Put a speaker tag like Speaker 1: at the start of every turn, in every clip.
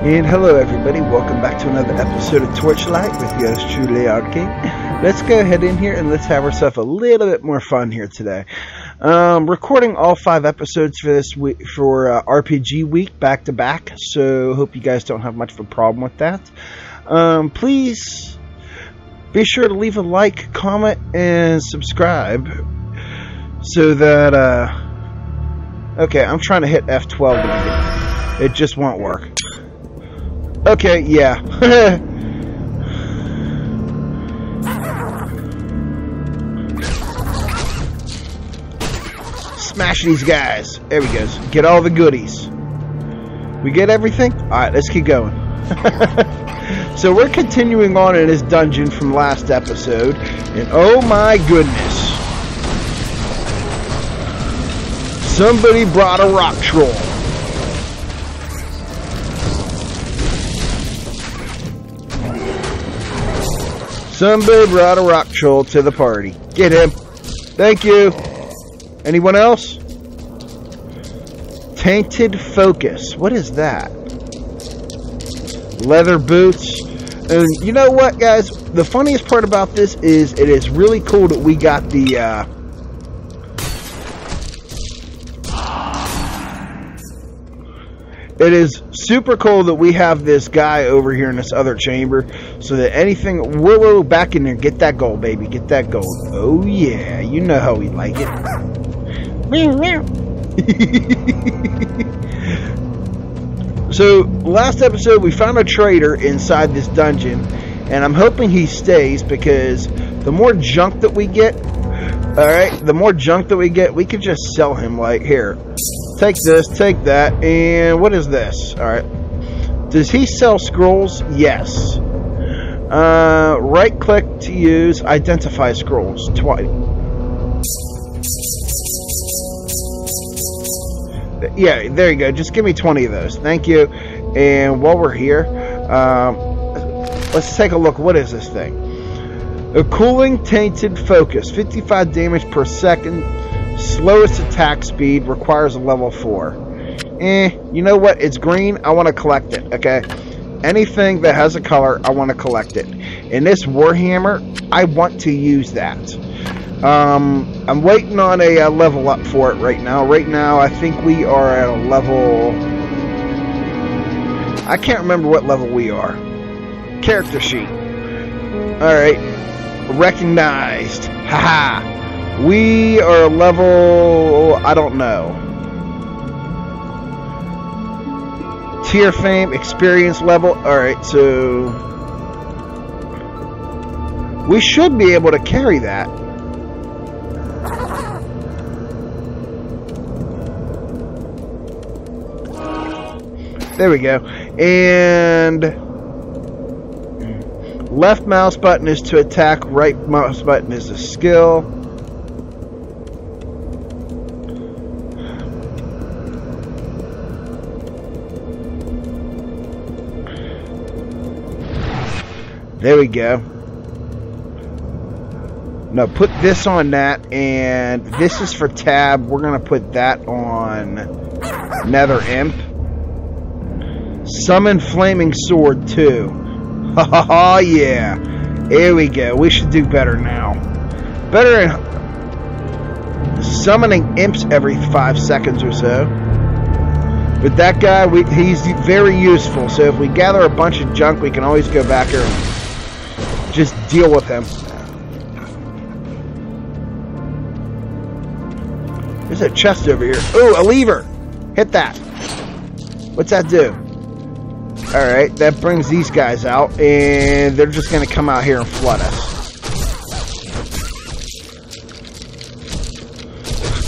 Speaker 1: And hello everybody, welcome back to another episode of Torchlight with yours truly, Arcane. Let's go ahead in here and let's have ourselves a little bit more fun here today. Um, recording all five episodes for this week for uh, RPG week back to back, so hope you guys don't have much of a problem with that. Um, please be sure to leave a like, comment, and subscribe so that uh, okay, I'm trying to hit F12 to it just won't work. Okay, yeah. Smash these guys. There we go. Get all the goodies. We get everything? Alright, let's keep going. so we're continuing on in this dungeon from last episode. And oh my goodness. Somebody brought a rock troll. Somebody brought a rock troll to the party. Get him. Thank you. Anyone else? Tainted Focus. What is that? Leather boots. And you know what, guys? The funniest part about this is it is really cool that we got the, uh, It is super cool that we have this guy over here in this other chamber so that anything whoa back in there. Get that gold baby. Get that gold. Oh yeah. You know how we like it. So last episode we found a trader inside this dungeon and I'm hoping he stays because the more junk that we get alright the more junk that we get we could just sell him like here Take this, take that, and what is this? Alright. Does he sell scrolls? Yes. Uh, right click to use identify scrolls twice. Yeah, there you go. Just give me 20 of those. Thank you. And while we're here, um, let's take a look. What is this thing? A cooling tainted focus. 55 damage per second Slowest attack speed requires a level 4. Eh, you know what? It's green. I want to collect it, okay? Anything that has a color, I want to collect it. In this Warhammer, I want to use that. Um, I'm waiting on a, a level up for it right now. Right now, I think we are at a level... I can't remember what level we are. Character sheet. Alright. Recognized. Haha. We are level, I don't know. Tier fame, experience level. Alright, so... We should be able to carry that. There we go. And left mouse button is to attack, right mouse button is a skill. There we go. No, put this on that, and this is for tab. We're going to put that on Nether Imp. Summon Flaming Sword, too. Ha ha ha, yeah. Here we go. We should do better now. Better in summoning imps every five seconds or so. But that guy, we, he's very useful. So if we gather a bunch of junk, we can always go back here just deal with him. There's a chest over here. Oh, a lever! Hit that. What's that do? Alright, that brings these guys out, and they're just going to come out here and flood us.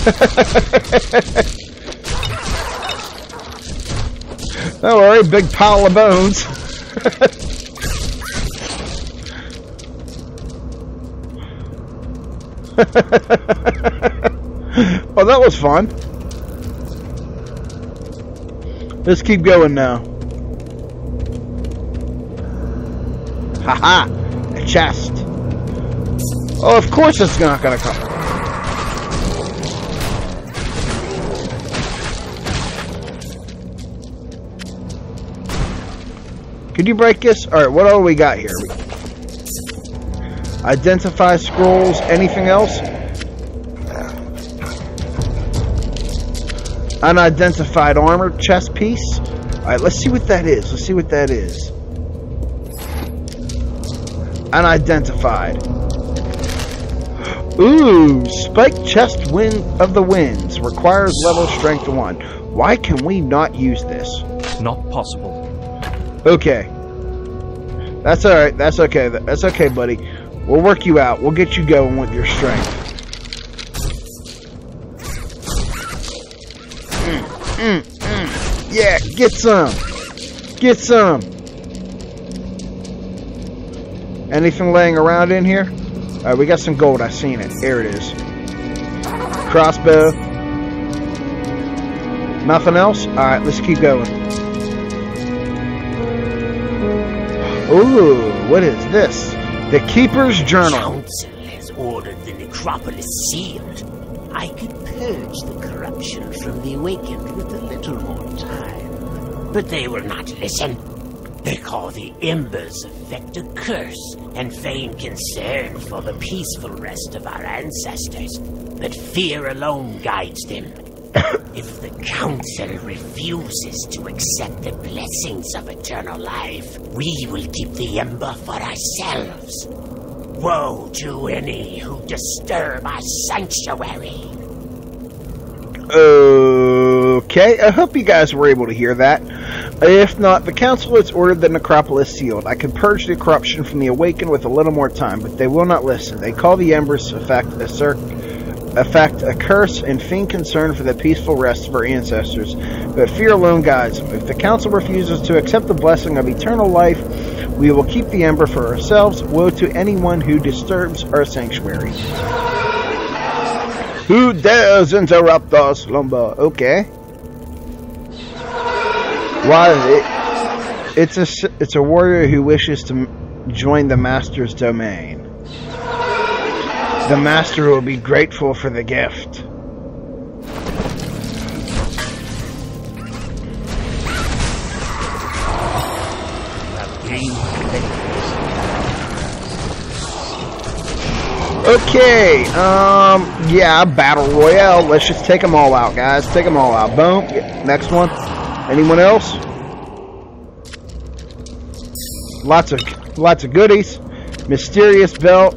Speaker 1: Don't worry, big pile of bones. well, that was fun. Let's keep going now. Haha! -ha, a chest. Oh, of course it's not gonna come. Could you break this? Alright, what all we got here? Identify scrolls. Anything else? Unidentified armor chest piece. Alright, let's see what that is. Let's see what that is. Unidentified. Ooh, spike chest wind of the winds requires level strength one. Why can we not use this?
Speaker 2: Not possible.
Speaker 1: Okay. That's alright. That's okay. That's okay, buddy. We'll work you out. We'll get you going with your strength. Mm, mm, mm. Yeah, get some. Get some. Anything laying around in here? Alright, we got some gold. I seen it. There it is. Crossbow. Nothing else? Alright, let's keep going. Ooh, what is this? The Keeper's Journal.
Speaker 3: Council has ordered the necropolis sealed. I could purge the corruption from the awakened with a little more time. But they will not listen. They call the embers effect a curse and feign concern for the peaceful rest of our ancestors. But fear alone guides them. If the Council refuses to accept the blessings of eternal life, we will keep the ember for ourselves. Woe to any who disturb our sanctuary.
Speaker 1: Okay, I hope you guys were able to hear that. If not, the council has ordered the necropolis sealed. I could purge the corruption from the awakened with a little more time, but they will not listen. They call the embers effect a, cir- effect a curse and feign concern for the peaceful rest of our ancestors. But fear alone guides. If the council refuses to accept the blessing of eternal life, we will keep the ember for ourselves. Woe to anyone who disturbs our sanctuary. Who dares interrupt our slumber? Okay. Why? It, it's a it's a warrior who wishes to join the master's domain. The master will be grateful for the gift. Okay, um, yeah, battle royale. Let's just take them all out, guys. Take them all out. Boom. Next one. Anyone else? Lots of lots of goodies. Mysterious belt.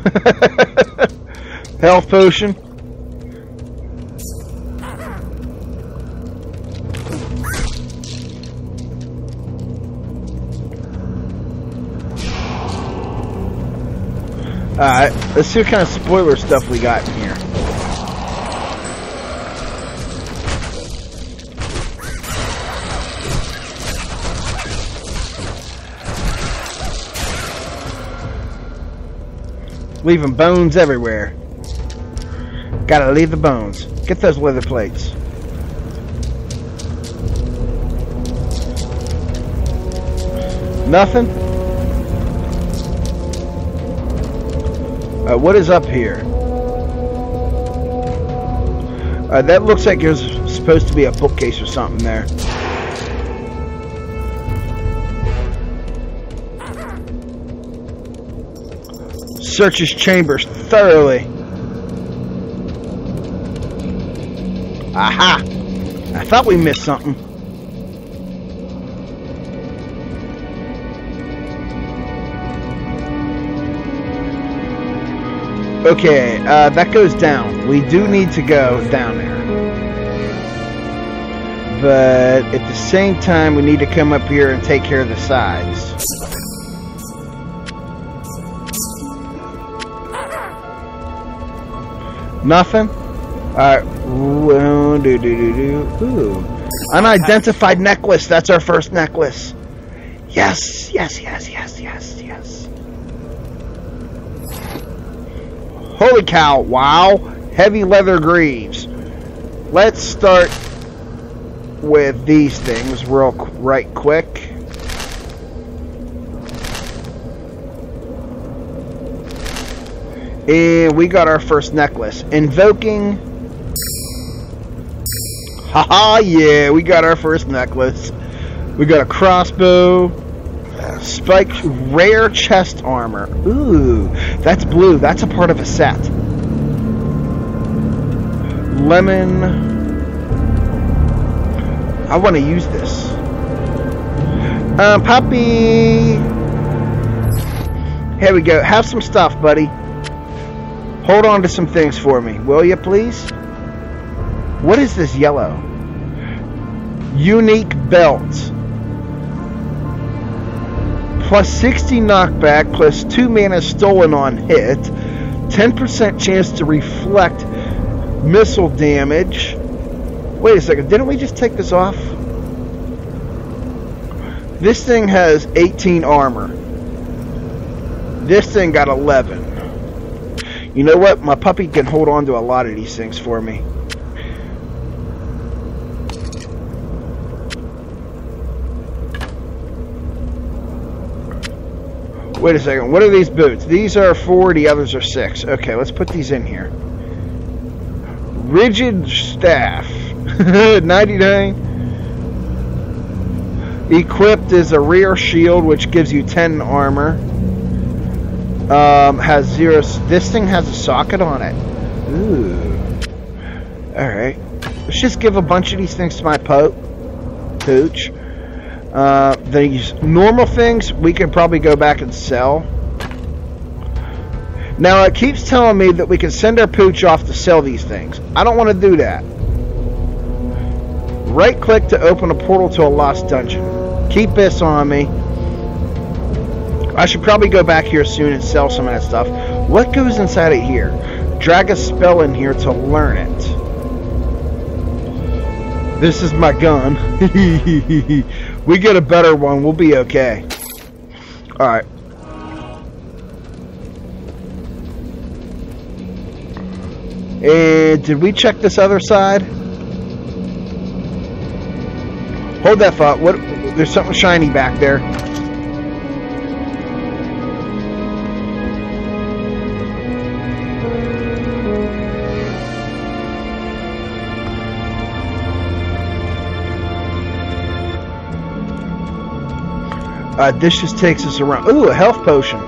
Speaker 1: Health potion. Alright, let's see what kind of spoiler stuff we got in here. Leaving bones everywhere. Gotta leave the bones. Get those leather plates. Nothing? Uh, what is up here? Uh, that looks like there's supposed to be a bookcase or something there. Search his chambers thoroughly. Aha! I thought we missed something. Okay, uh, that goes down. We do need to go down there. But at the same time, we need to come up here and take care of the sides. Nothing? Alright. Unidentified necklace. That's our first necklace. Yes, yes, yes, yes, yes, yes. Holy cow, wow. Heavy leather greaves. Let's start with these things real right quick. And we got our first necklace. Invoking Haha, yeah, we got our first necklace. We got a crossbow, spike, rare chest armor. Ooh, that's blue. That's a part of a set. Lemon. I want to use this. Um, Poppy. Here we go. Have some stuff, buddy. Hold on to some things for me, will you, please? What is this yellow? Unique belt. Plus 60 knockback, plus 2 mana stolen on hit. 10% chance to reflect missile damage. Wait a second, didn't we just take this off? This thing has 18 armor. This thing got 11. You know what? My puppy can hold on to a lot of these things for me. Wait a second. What are these boots? These are four, the others are six. Okay, let's put these in here. Rigid staff. 99. Equipped is a rear shield, which gives you 10 armor. Um, has zero. This thing has a socket on it. Ooh. Alright. Let's just give a bunch of these things to my po pooch. Uh, these normal things we can probably go back and sell. Now it keeps telling me that we can send our pooch off to sell these things. I don't want to do that. Right click to open a portal to a lost dungeon. Keep this on me. I should probably go back here soon and sell some of that stuff. What goes inside of here? Drag a spell in here to learn it. This is my gun. we get a better one, we'll be okay. Alright. And did we check this other side? Hold that thought. What? There's something shiny back there. Uh, this just takes us around. Ooh, a health potion.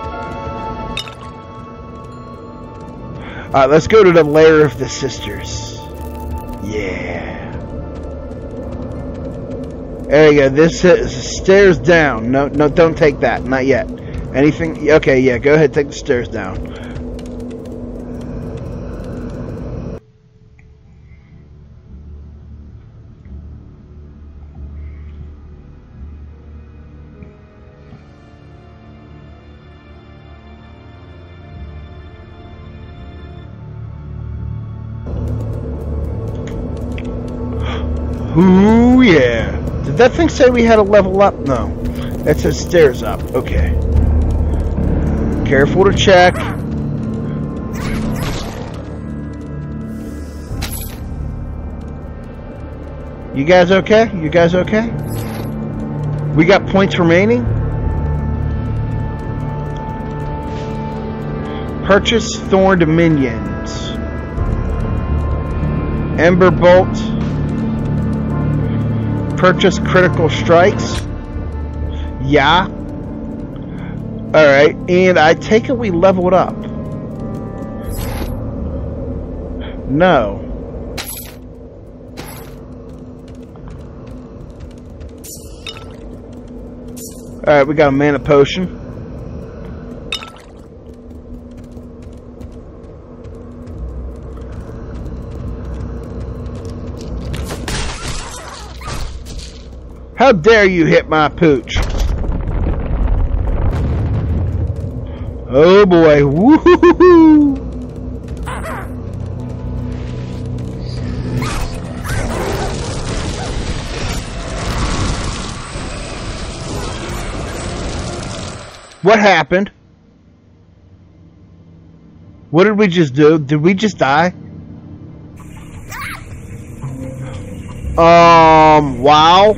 Speaker 1: Alright, let's go to the lair of the sisters. Yeah. There you go. This is stairs down. No, no, don't take that. Not yet. Anything? Okay, yeah. Go ahead. Take the stairs down. Ooh, yeah. Did that thing say we had to level up? No. That says stairs up. Okay. Careful to check. You guys okay? You guys okay? We got points remaining? Purchase Thorn Dominions. Ember Bolt purchase critical strikes? Yeah. Alright, and I take it we leveled up. No. Alright, we got a mana potion. How dare you hit my pooch? Oh boy, woohoo! What happened? What did we just do? Did we just die? Um, wow.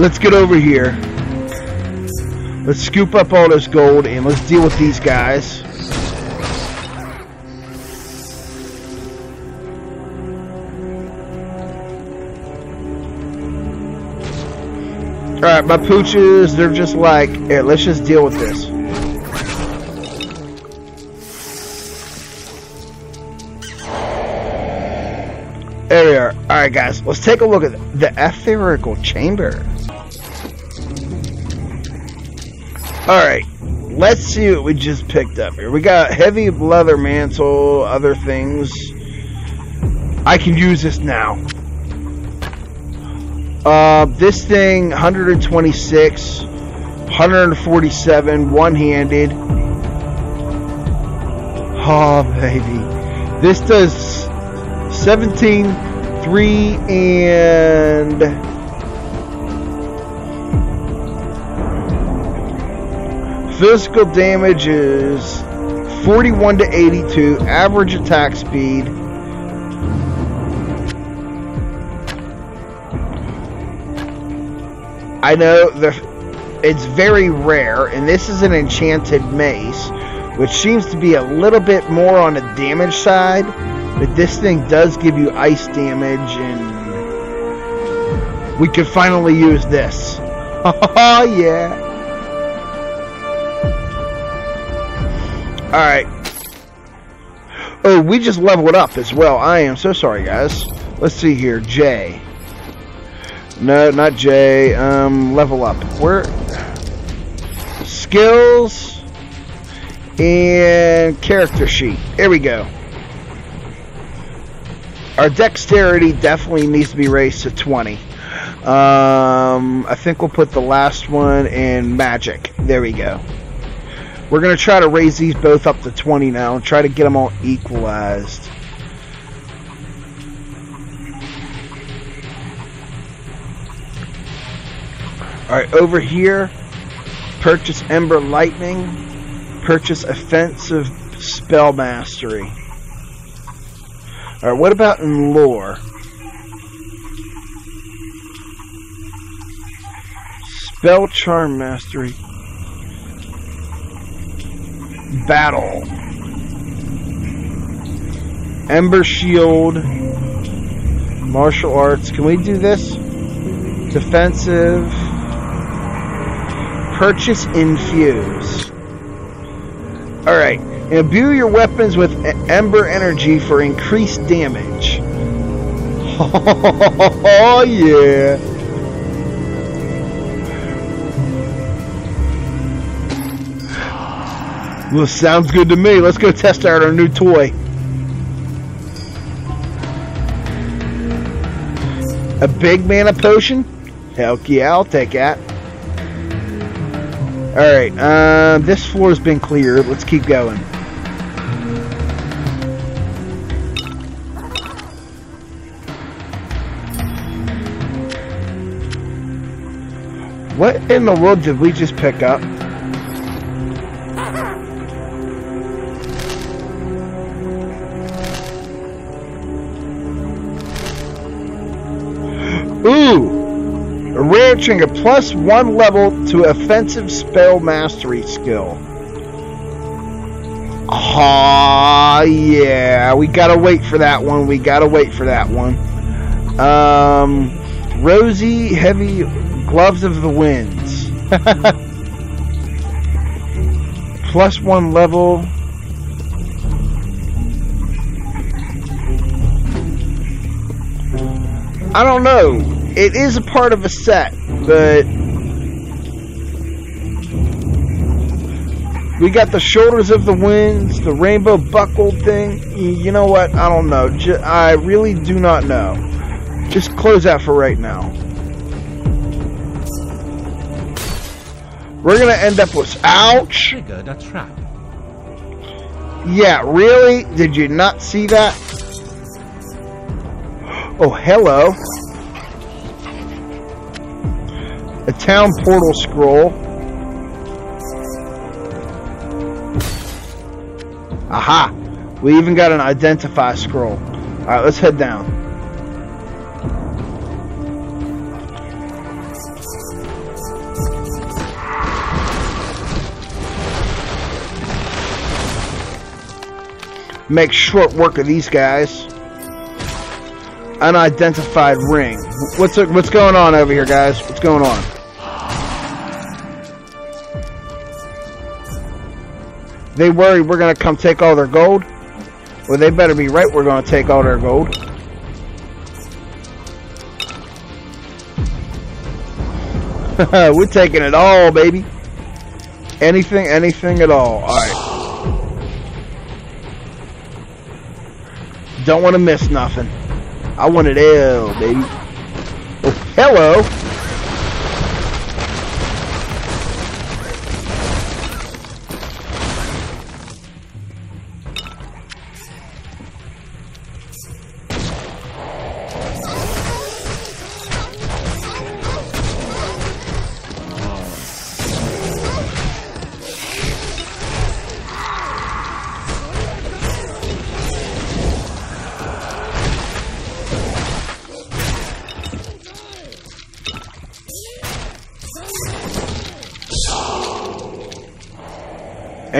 Speaker 1: Let's get over here. Let's scoop up all this gold and let's deal with these guys. Alright, my pooches, they're just like, here, let's just deal with this. There we are. Alright guys, let's take a look at the etherical chamber. Alright, let's see what we just picked up here. We got heavy leather mantle, other things. I can use this now. Uh, this thing, 126, 147, one-handed. Oh, baby. This does 17, 3, and... Physical damage is 41 to 82, average attack speed I know the it's very rare, and this is an enchanted mace, which seems to be a little bit more on the damage side, but this thing does give you ice damage, and we could finally use this. Oh yeah! Alright. Oh, we just leveled up as well. I am so sorry, guys. Let's see here. J. No, not J. Um, level up. Where? Skills and character sheet. There we go. Our dexterity definitely needs to be raised to 20. Um, I think we'll put the last one in magic. There we go. We're going to try to raise these both up to 20 now and try to get them all equalized. Alright, over here, purchase Ember Lightning, purchase Offensive Spell Mastery. Alright, what about in lore? Spell Charm Mastery. Battle. Ember Shield. Martial Arts. Can we do this? Defensive. Purchase Infuse. Alright. Imbue your weapons with Ember Energy for increased damage. Oh, yeah. Well, sounds good to me. Let's go test out our new toy. A big mana potion? Heck yeah, I'll take that. Alright, uh, this floor's been cleared. Let's keep going. What in the world did we just pick up? Ooh! A plus one level to offensive spell mastery skill. Ah, yeah. We gotta wait for that one. We gotta wait for that one. Um, Rosy Heavy Gloves of the Winds. plus one level. I don't know. It is a part of a set, but we got the shoulders of the winds, the rainbow buckled thing. You know what? I don't know. I really do not know. Just close that for right now. We're gonna end up with ouch.
Speaker 2: Triggered a trap.
Speaker 1: Yeah, really? Did you not see that? Oh, hello. A town portal scroll. Aha! We even got an identify scroll. Alright, let's head down. Make short work of these guys. Unidentified ring. What's what's going on over here, guys? What's going on? They worry we're gonna come take all their gold. Well, they better be right. We're gonna take all their gold. we're taking it all, baby. Anything, anything at all. All right. Don't want to miss nothing. I want all, baby. Oh, hello.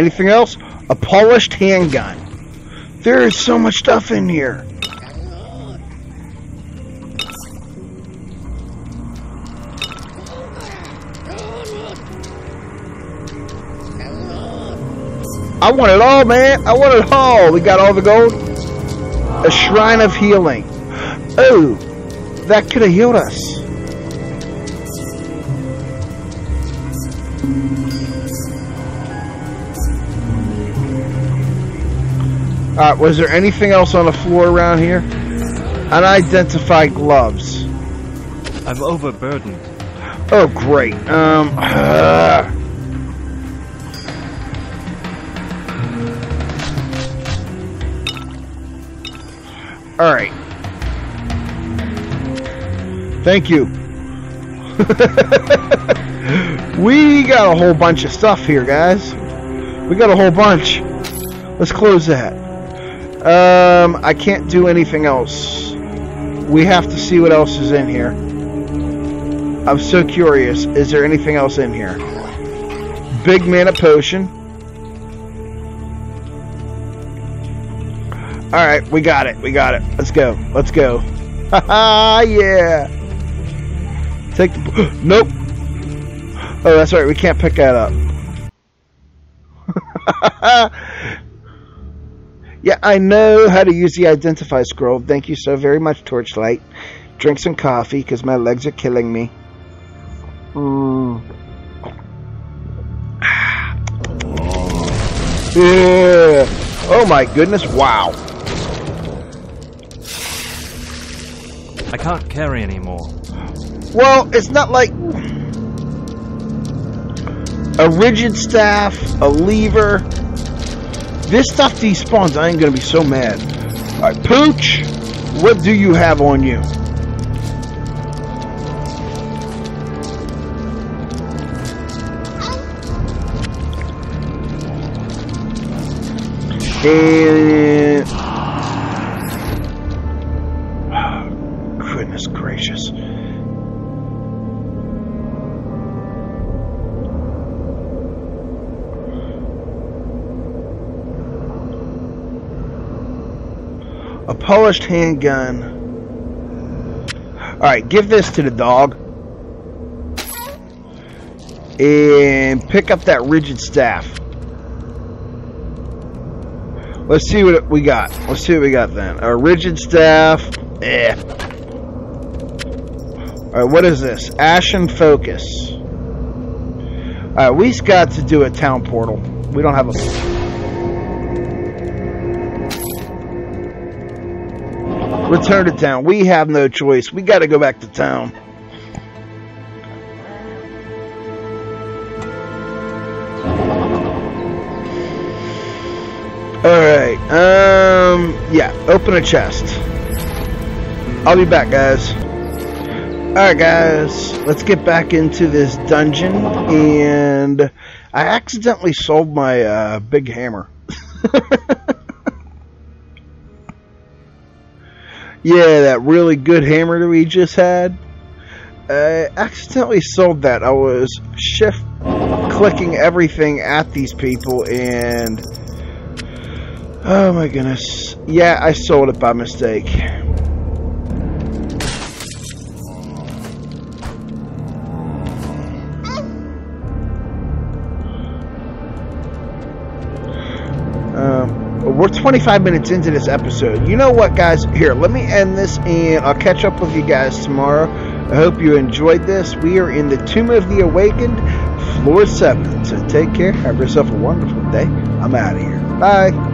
Speaker 1: Anything else? A polished handgun. There is so much stuff in here. I want it all, man. I want it all. We got all the gold. A shrine of healing. Oh, that could have healed us. Alright, was there anything else on the floor around here? Unidentified gloves.
Speaker 2: I'm overburdened.
Speaker 1: Oh, great. Um. Uh. Alright. Thank you. we got a whole bunch of stuff here, guys. We got a whole bunch. Let's close that. Um, I can't do anything else. We have to see what else is in here. I'm so curious. Is there anything else in here? Big mana potion. Alright, we got it. We got it. Let's go. Let's go. Haha, yeah. Take the... Nope. Oh, that's right. We can't pick that up. Yeah, I know how to use the identify scroll. Thank you so very much, Torchlight. Drink some coffee, because my legs are killing me. Mm. yeah. Oh my goodness, wow.
Speaker 2: I can't carry anymore.
Speaker 1: Well, it's not like a rigid staff, a lever, this stuff despawns, I ain't gonna be so mad. Alright, Pooch, what do you have on you? And polished handgun. Alright, give this to the dog. And pick up that rigid staff. Let's see what we got. Let's see what we got then. A rigid staff. Eh. Alright, what is this? Ashen Focus. Alright, we've got to do a town portal. We don't have a... Return to town. We have no choice. We got to go back to town. Alright, um, yeah, open a chest. I'll be back, guys. Alright, guys, let's get back into this dungeon, and I accidentally sold my, uh, big hammer. yeah, that really good hammer that we just had. I accidentally sold that. I was shift clicking everything at these people, and oh my goodness, yeah, I sold it by mistake. 25 minutes into this episode. You know what, guys? Here, let me end this, and I'll catch up with you guys tomorrow. I hope you enjoyed this. We are in the Tomb of the Awakened, floor 7. So take care. Have yourself a wonderful day. I'm out of here. Bye.